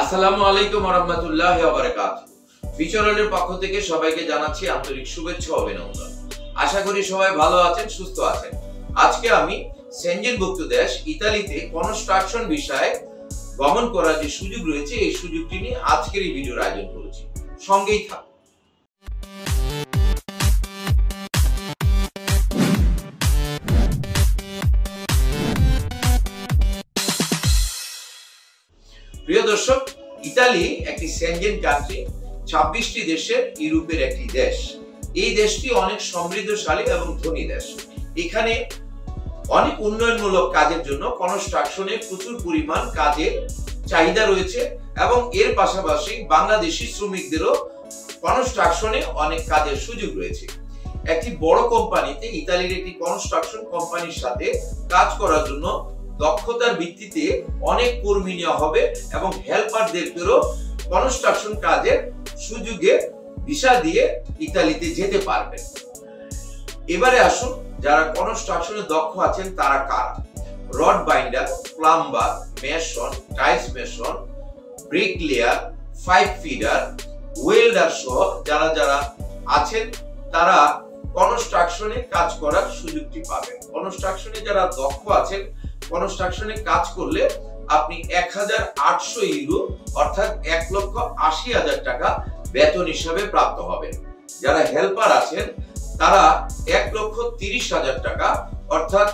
আসসালামু আলাইকুম রহমতুল্লাহ পক্ষ থেকে সবাইকে জানাচ্ছি আন্তরিক শুভেচ্ছা অভিনন্দন। আশা করি সবাই ভালো আছেন, সুস্থ আছেন। আজকে আমি সেনজেনভুক্ত দেশ ইতালিতে কনস্ট্রাকশন বিষয়ে গমন করার যে সুযোগ রয়েছে, এই সুযোগটি নিয়ে আজকের এই ভিডিওর আয়োজন করেছি। সঙ্গেই থাকুন। দর্শক, ইতালি একটি সেনজেন কান্ট্রি ছাব্বিশটি দেশের ইউরোপের একটি দেশ। এই দেশটি অনেক সমৃদ্ধশালী এবং ধনী দেশ। এখানে অনেক উন্নয়নমূলক কাজের জন্য কনস্ট্রাকশনে প্রচুর পরিমাণ কাজের চাহিদা রয়েছে এবং এর পাশাপাশি বাংলাদেশি শ্রমিকদেরও কনস্ট্রাকশনে অনেক কাজের সুযোগ রয়েছে। একটি বড় কোম্পানিতে ইতালির একটি কনস্ট্রাকশন কোম্পানির সাথে কাজ করার জন্য দক্ষতার ভিত্তিতে অনেক কর্মী নেওয়া হবে এবং হেল্পারদেরকেও কনস্ট্রাকশন কাজের সুযোগে ভিসা দিয়ে ইতালিতে যেতে পারবেন। এবারে আসুন, যারা কনস্ট্রাকশনে দক্ষ আছেন, তারা কারা? Rod binder plumber mason tiles mason bricklayer pipe fitter welder সহ যারা যারা আছেন, তারা কনস্ট্রাকশনে কাজ করার সুযোগটি পাবেন। কনস্ট্রাকশনে যারা দক্ষ আছেন কনস্ট্রাকশনে কাজ করলে আপনি এক হাজার আটশো ইউরো, অর্থাৎ এক লক্ষ আশি হাজার টাকা বেতন হিসাবে প্রাপ্ত হবেন। যারা হেল্পার আছেন, তারা এক লক্ষ তিরিশ হাজার টাকা, অর্থাৎ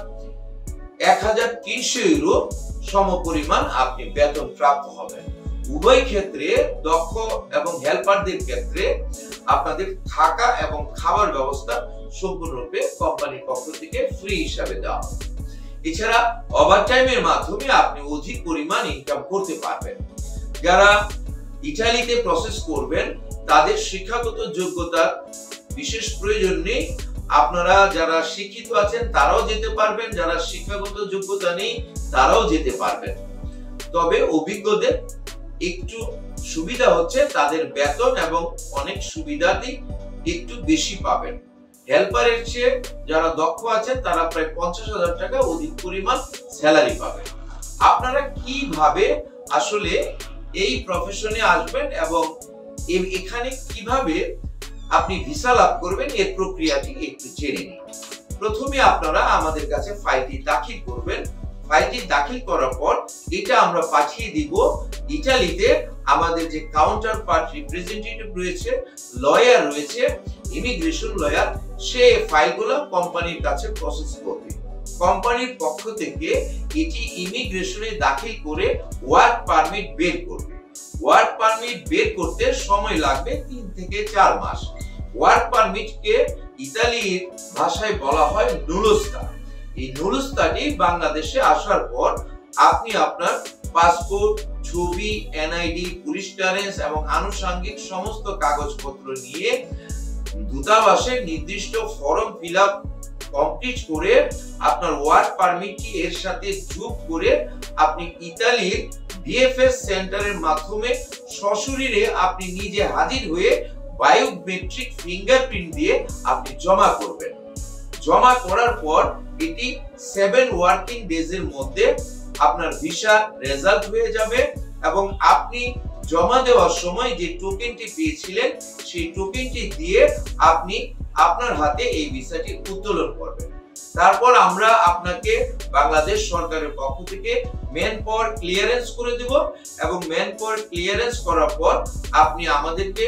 এক হাজার তিনশো ইউরো সম পরিমাণ আপনি বেতন প্রাপ্ত হবেন। উভয় ক্ষেত্রে দক্ষ এবং হেল্পারদের ক্ষেত্রে আপনাদের থাকা এবং খাবার ব্যবস্থা সম্পূর্ণরূপে কোম্পানির পক্ষ থেকে ফ্রি হিসাবে দেওয়া হবে। এছাড়া ওভারটাইমের মাধ্যমে আপনি অধিক পরিমাণ ইনকাম করতে পারবেন। যারা ইটালিতে প্রসেস করবেন, তাদের শিক্ষাগত যোগ্যতা বিশেষ প্রয়োজন নেই। আপনারা যারা শিক্ষিত আছেন, তারাও যেতে পারবেন। যারা শিক্ষাগত যোগ্যতা নেই, তারাও যেতে পারবেন। তবে অভিজ্ঞদের একটু সুবিধা হচ্ছে, তাদের বেতন এবং অনেক সুবিধাতে একটু বেশি পাবেন। হেল্পারের চেয়ে যারা দক্ষ আছে তারা প্রায় পঞ্চাশ হাজার টাকা অধিক পরিমাণ স্যালারি পাবে আপনারা কীভাবে আসলে এই প্রফেশনে আসবেন এবং এখানে কীভাবে আপনি ভিসা লাভ করবেন, এর প্রক্রিয়াটি একটু জেনে নিন। প্রথমে আপনারা আমাদের কাছে ফাইলটি দাখিল করবেন। ফাইলটি দাখিল করার পর এটা আমরা পাঠিয়ে দিব ইটালিতে। আমাদের যে কাউন্টার পার্ট রিপ্রেজেন্টেটিভ রয়েছে লয়ার রয়েছে ইমিগ্রেশন লয়ার সে ফাইলগুলো কোম্পানির কাছে প্রসেস করবে। কোম্পানির পক্ষ থেকে এটি ইমিগ্রেশনে দাখিল করে ওয়ার্ক পারমিট বের করবে। ওয়ার্ক পারমিট বের করতে সময় লাগবে তিন থেকে চার মাস। ওয়ার্ক পারমিটকে ইতালির ভাষায় বলা হয় নুলস্তা এই নুলস্তাটি বাংলাদেশে আসার পর আপনি আপনার পাসপোর্ট ছবি এনআইডি পুলিশ ক্লিয়ারেন্স এবং আনুষঙ্গিক সমস্ত কাগজপত্র নিয়ে দূতাবাসের নির্দিষ্ট ফর্ম ফিল আপ কমপ্লিট করে আপনার ওয়ার্ক পারমিটটি এর সাথে যোগ করে আপনি ইতালির বিএফএস সেন্টারের মাধ্যমে সশরীরে আপনি নিজে হাজির হয়ে বায়োমেট্রিক ফিঙ্গারপ্রিন্ট দিয়ে আপনি জমা করবেন। জমা করার পর এটি সেভেন ওয়ার্কিং ডেজ এর মধ্যে আপনার ভিসা রেজাল্ট হয়ে যাবে এবং আপনি জমা দেওয়ার সময় যে টোকেনটি পেয়েছিলেন, সেই টোকেনটি দিয়ে আপনি আপনার হাতে এই ভিসাটি উত্তোলন করবেন। তারপর আমরা আপনাকে বাংলাদেশ সরকারের পক্ষ থেকে মেন পাওয়ার ক্লিয়ারেন্স করে দেব এবং মেন পাওয়ার ক্লিয়ারেন্স করার পর আপনি আমাদেরকে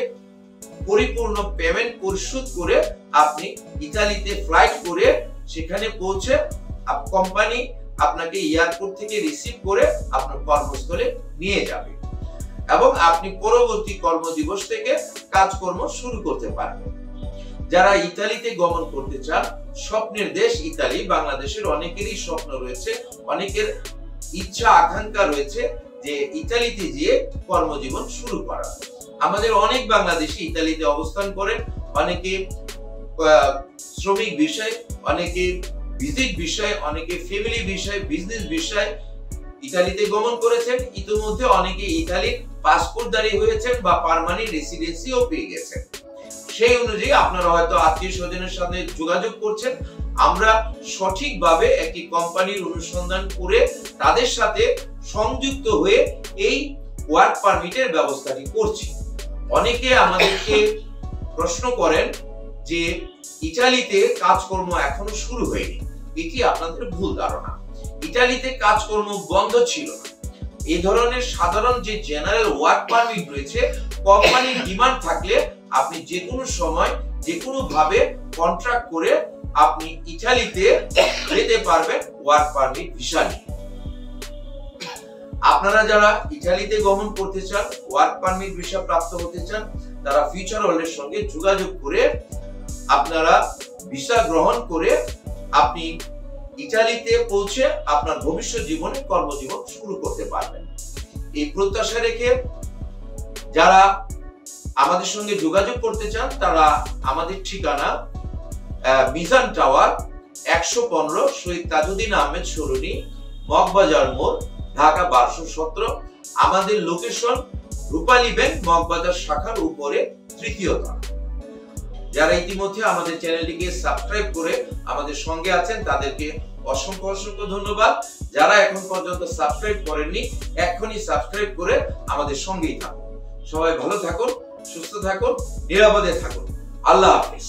পরিপূর্ণ পেমেন্ট পরিশোধ করে আপনি ইতালিতে ফ্লাইট করে সেখানে পৌঁছে কোম্পানি আপনাকে এয়ারপোর্ট থেকে রিসিভ করে আপনার কর্মস্থলে নিয়ে যাবে। এবং আপনি পরবর্তী কর্মদিবস থেকে কাজকর্ম শুরু করতে পারবেন। যারা ইতালিতে গমন করতে চান, স্বপ্নের দেশ ইতালি, বাংলাদেশের অনেকেরই স্বপ্ন রয়েছে, অনেকের ইচ্ছা, আকাঙ্ক্ষা রয়েছে যে ইতালিতে গিয়ে কর্মজীবন শুরু করা আমাদের অনেক বাংলাদেশি ইতালিতে অবস্থান করেন, অনেকে শ্রমিক বিষয়, অনেকে ভিজিট বিষয়, অনেকে ফ্যামিলি বিষয় বিজনেস বিষয় ইতালিতে গমন করেছেন। ইতিমধ্যে অনেকে ইতালির পাসপোর্টধারী হয়েছেন বা পার্মানেন্ট রেসিডেন্সিও পেয়ে গেছেন। সেই অনুযায়ী আপনারা হয়তো আত্মীয় স্বজনের সাথে যোগাযোগ করছেন। আমরা সঠিকভাবে একটি কোম্পানির অনুসন্ধান করে তাদের সাথে সংযুক্ত হয়ে এই ওয়ার্ক পারমিটের ব্যবস্থাটি করছি। অনেকে আমাদেরকে প্রশ্ন করেন যে ইটালিতে কাজকর্ম এখনও শুরু হয়নি। এটি আপনাদের ভুল ধারণা। ইটালিতে কাজকর্ম বন্ধ ছিল না। এই ধরনের সাধারণ যে জেনারেল ওয়ার্ক পারমিট রয়েছে, কোম্পানির ডিমান্ড থাকলে আপনি যে কোনো সময় যে কোনো ভাবে কন্ট্রাক্ট করে আপনি ইটালিতে যেতে পারবেন ওয়ার্ক পারমিট ভিসা নিয়ে। আপনারা যারা ইটালিতে গমন করতে চান ওয়ার্ক পারমিট ভিসা প্রাপ্ত হতে চান, তারা ফিউচার ওয়ার্ল্ডের সঙ্গে যোগাযোগ করে আপনারা ভিসা গ্রহণ করে আপনি ইটালিতে পৌঁছে আপনার ভবিষ্যৎ জীবনে কর্মজীবন শুরু করতে পারবেন। এই প্রত্যাশা রেখে যারা আমাদের সঙ্গে যোগাযোগ করতে চান, তারা আমাদের ঠিকানা মিজান টাওয়ার, একশো পনেরো শহীদ তাজুদ্দিন আহমেদ সরুনি মগবাজার মোড় ঢাকা বারোশো সতেরো, আমাদের লোকেশন রূপালী ব্যাংক মগবাজার শাখার উপরে, তৃতীয় তলা। যারা ইতিমধ্যে আমাদের চ্যানেলটিকে সাবস্ক্রাইব করে আমাদের সঙ্গে আছেন, তাদেরকে অসংখ্য অসংখ্য ধন্যবাদ। যারা এখন পর্যন্ত সাবস্ক্রাইব করেননি, এক্ষুনি সাবস্ক্রাইব করে আমাদের সঙ্গেই থাকুন। সবাই ভালো থাকুন, সুস্থ থাকুন, নিরাপদে থাকুন। আল্লাহ হাফিজ।